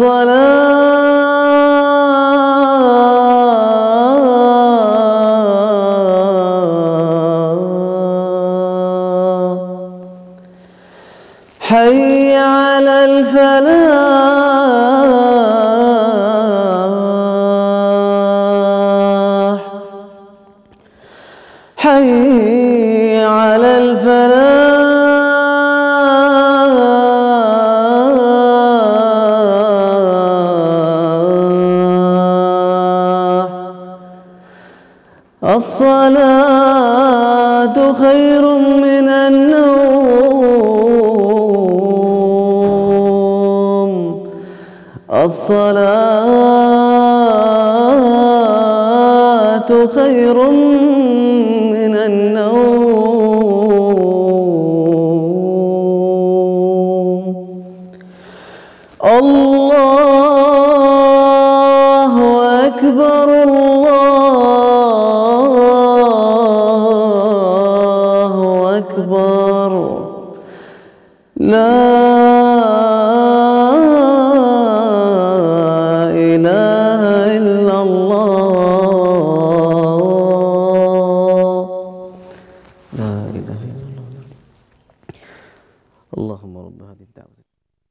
الصلاة. حي على الفلاح. حي الصلاة خير من النوم. الصلاة خير من النوم. الله أكبر الله النار. لا إله إلا الله. لا إله إلا الله. اللهم رب هذه الدعوة.